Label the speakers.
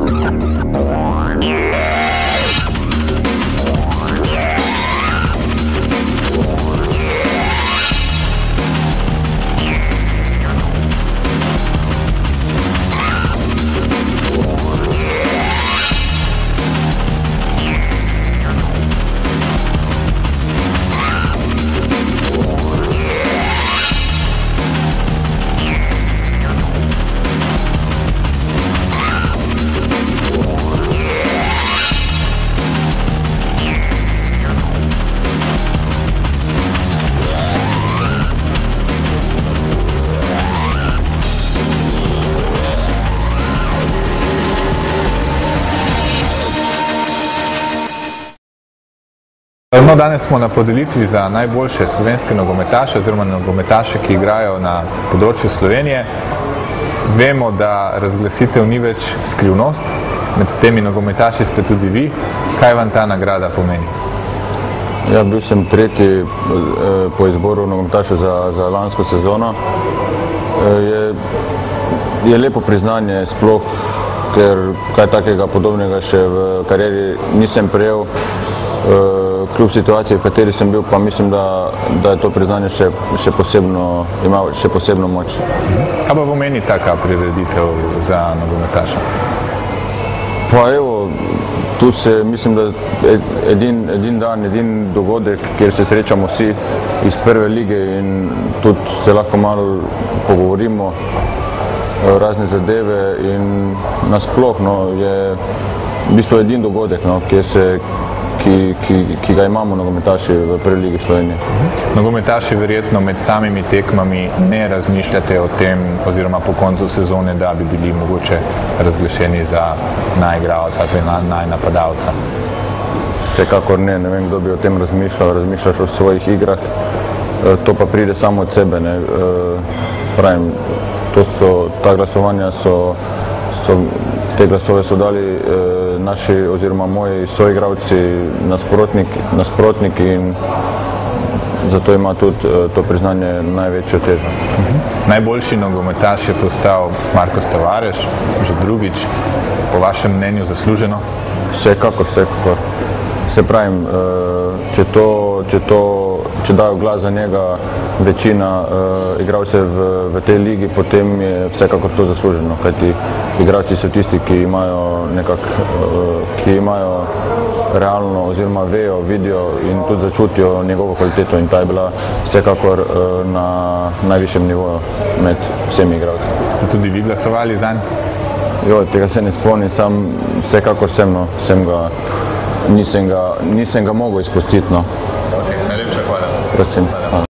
Speaker 1: あれ? No, danes smo na podelitvi za najboljše slovenske nogometaše oziroma nogometaše, ki igrajo na področju Slovenije. Vemo, da razglasitev ni več skrivnost, med temi nogometaši ste tudi vi. Kaj vam ta nagrada pomeni?
Speaker 2: Ja, bil sem tretji eh, po izboru nogometaša za, za lansko sezono. Eh, je, je lepo priznanje sploh, ker kaj takega podobnega še v karieri nisem prejel. Eh, kljub situaciji, v kateri sem bil, pa mislim, da, da je to priznanje še, še, posebno, ima še posebno moč.
Speaker 1: Kaj pa pomeni taka prireditev za nogometaša?
Speaker 2: Pa evo, tu se mislim, da edin, edin dan, edin dogodek, kjer se srečamo vsi iz prve lige in tudi se lahko malo pogovorimo razne zadeve in nasploh no, je v bistvu edin dogodek, no, kjer se ki, ki, ki ga imamo nogometaši v prvi ligi Slovenije.
Speaker 1: Nogometaši verjetno med samimi tekmami ne razmišljate o tem, oziroma po koncu sezone, da bi bili mogoče razglašeni za najigralca ali na, najnapadalca.
Speaker 2: Vsekakor ne, ne vem, kdo bi o tem razmišljal, razmišljaš o svojih igrah, e, to pa pride samo od sebe. Ne. E, pravim, so, ta glasovanja so, so te glasove so dali eh, naši oziroma moji soigravci, nasprotnik, nasprotniki in zato ima tudi eh, to priznanje največjo težo. Mhm.
Speaker 1: Najboljši nogometaš je postal Marko Stavareš, že drugič, po vašem mnenju zasluženo?
Speaker 2: Vsekakor, vsekakor. Se pravim, eh, če, to, če, to, če dajo glas za njega večina uh, igralcev v, v tej ligi, potem je vsekakor to zasluženo, kajti igralci so tisti, ki imajo nekak, uh, ki imajo realno oziroma vejo, vidijo in tudi začutijo njegovo kvaliteto in ta je bila vsekakor uh, na najvišjem nivoju med vsemi igralci.
Speaker 1: Ste tudi vi glasovali za njega?
Speaker 2: Jo, tega se ne spomnim, sam vsekakor sem, no, sem ga, nisem ga, nisem ga mogel izpustiti. No.
Speaker 1: Okay, najlepša hvala.
Speaker 2: Prosim. Hvala.